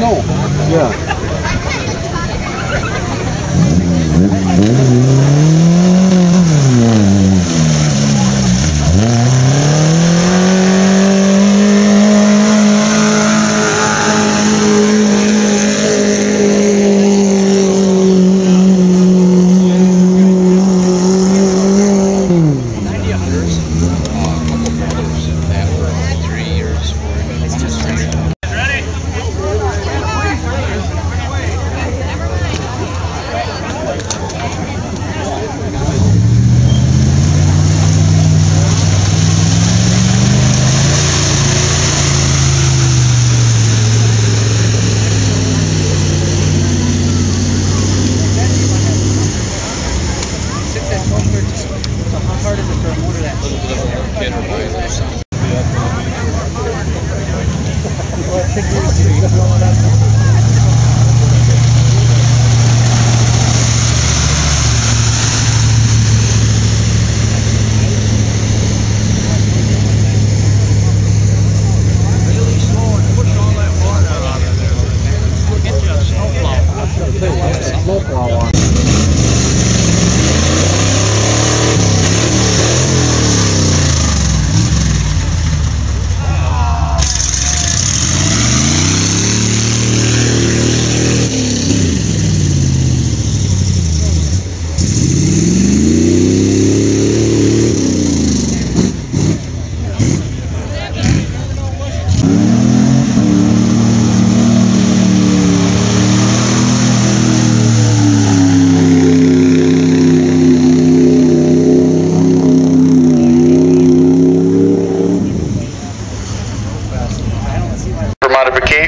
No. Yeah. For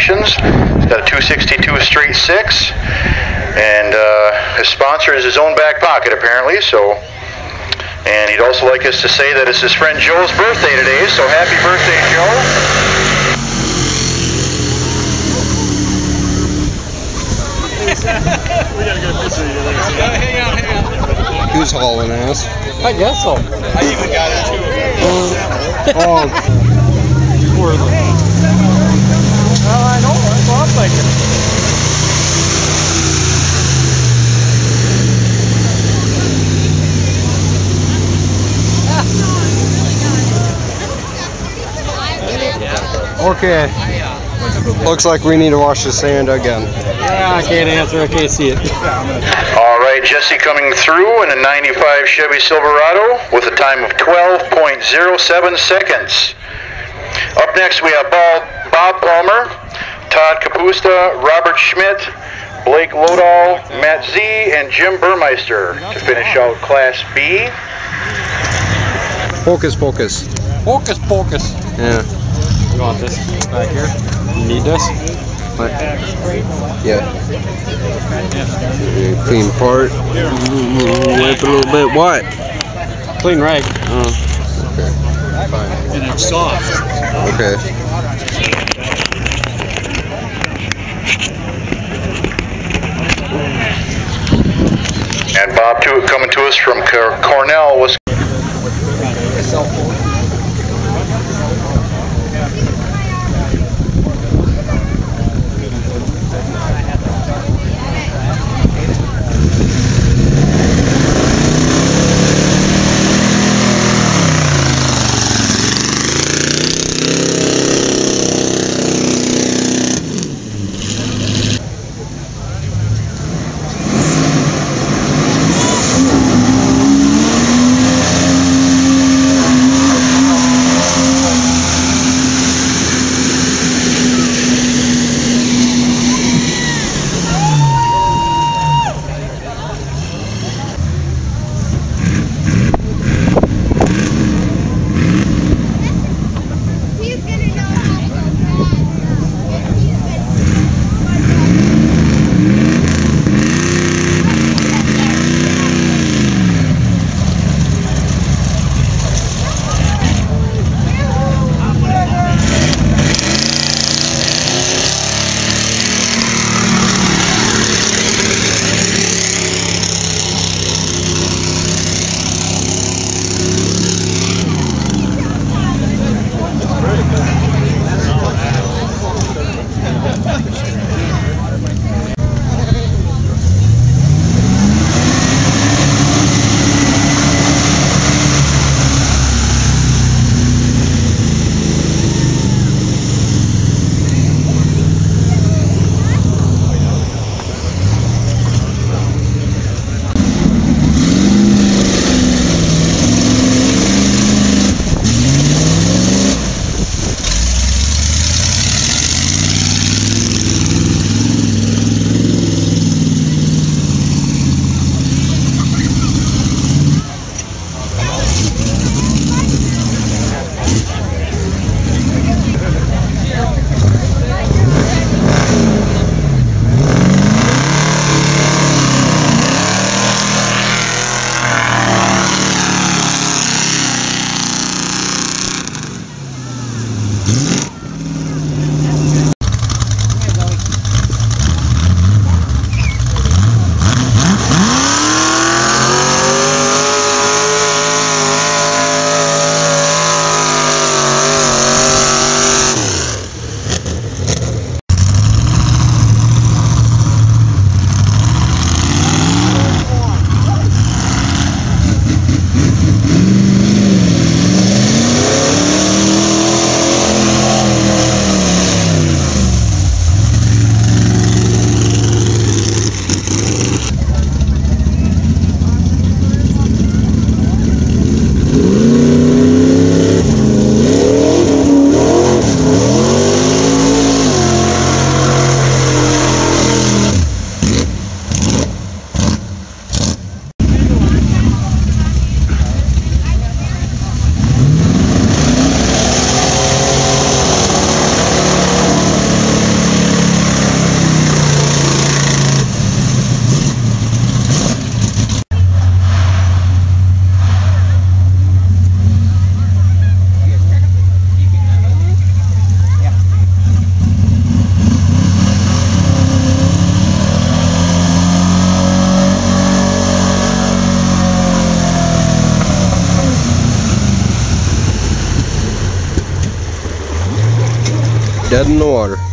modifications. He's got a 262 straight six, and uh, his sponsor is his own back pocket apparently. So, and he'd also like us to say that it's his friend Joe's birthday today. So happy birthday, Joe! Who's hauling ass? I guess so. I even got it too. oh, Well, I know. That's what I'm thinking. okay. Looks like we need to wash the sand again. Yeah, I can't answer. I can't see it. All right, Jesse coming through in a 95 Chevy Silverado with a time of 12.07 seconds. Up next, we have Bob, Bob Palmer, Todd Kapusta, Robert Schmidt, Blake Lodahl, Matt Z, and Jim Burmeister to finish out Class B. Focus, focus. Focus, focus. Yeah. You want this back here? You need this? What? Yeah. Yeah, Clean part. Wipe a little bit. What? Clean rag. Oh. Okay. Fine. And it's soft. Okay. And Bob too, coming to us from Cornell, Wisconsin. Dead in the water.